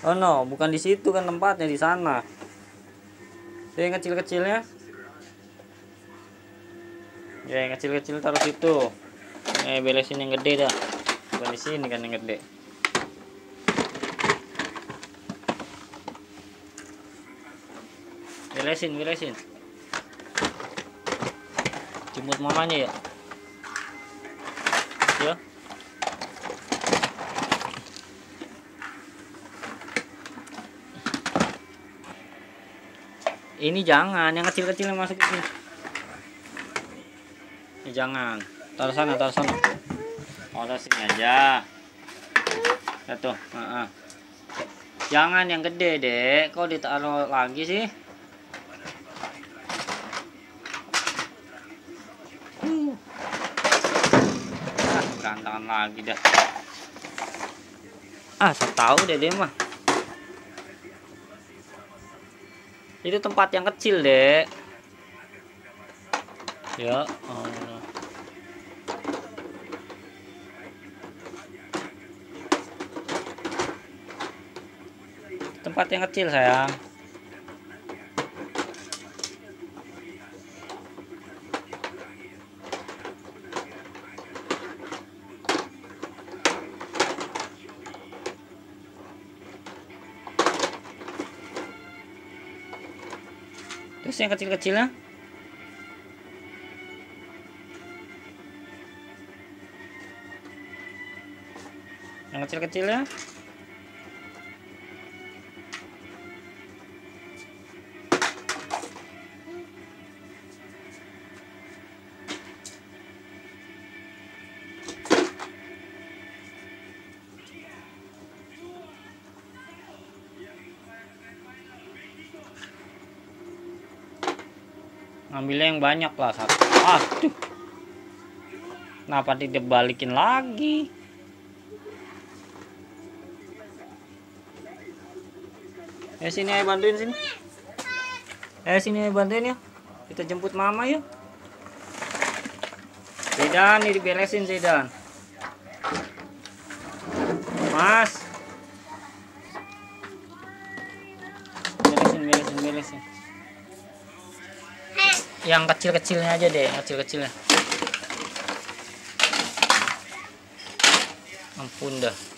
Oh no, bukan di situ kan tempatnya di sana. Yang kecil-kecilnya. Ya yang kecil-kecil taruh situ. Eh beresin yang gede dah. Bukan di sini kan yang gede. Beresin, beresin. Jemput mamanya ya. Ya. Ini jangan, yang kecil-kecil yang masuk sini. Ini jangan. Taruh sana, taruh sana. Oh, taruh sini aja. Satu. Heeh. Jangan yang gede, Dek. Kok ditaruh lagi sih? Uh. Ah, berantakan lagi dah. Ah, saya tahu deh mah. Itu tempat yang kecil, Dek. Ya Allah. Tempat yang kecil, sayang. Terus yang kecil-kecilnya? Yang kecil-kecilnya? Ngambilnya yang banyak lah satu. Aduh. Kenapa tidak balikin lagi? Eh sini ayo bantuin sini. Eh sini ayo bantuin ya. Kita jemput mama yuk. Zidan ini diberesin Zidan. Mas. Beresin, beresin, beresin. Yang kecil-kecilnya aja deh, kecil-kecilnya. Ampun dah.